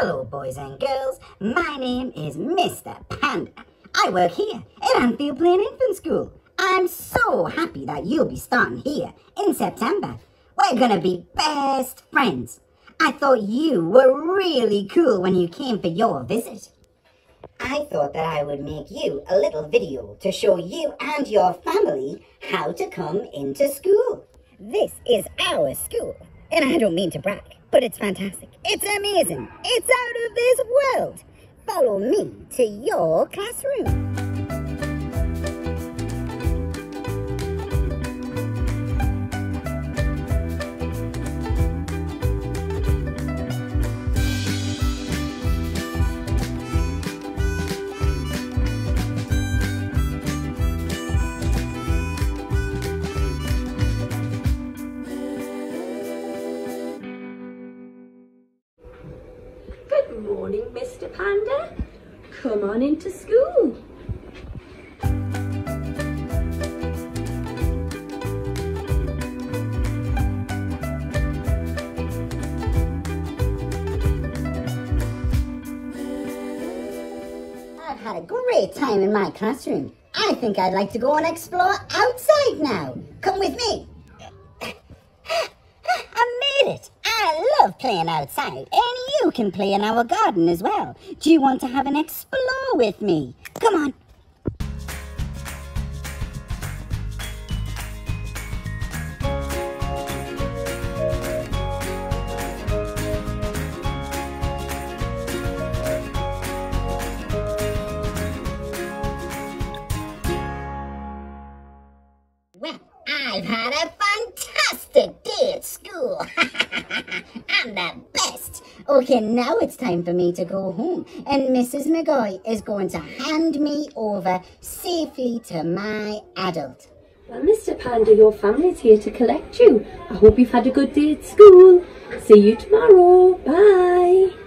Hello, boys and girls. My name is Mr. Panda. I work here at Annfield Plain Infant School. I'm so happy that you'll be starting here in September. We're gonna be best friends. I thought you were really cool when you came for your visit. I thought that I would make you a little video to show you and your family how to come into school. This is our school, and I don't mean to brag, but it's fantastic. It's amazing. It's out of this world. Follow me to your classroom. Good morning, Mr. Panda. Come on into school. I've had a great time in my classroom. I think I'd like to go and explore outside now. Come with me. I made it. I love playing outside, and you can play in our garden as well. Do you want to have an explore with me? Come on. Well, I've had a fantastic day at school. I'm the. Okay, now it's time for me to go home. And Mrs. McGoy is going to hand me over safely to my adult. Well, Mr. Panda, your family's here to collect you. I hope you've had a good day at school. See you tomorrow. Bye.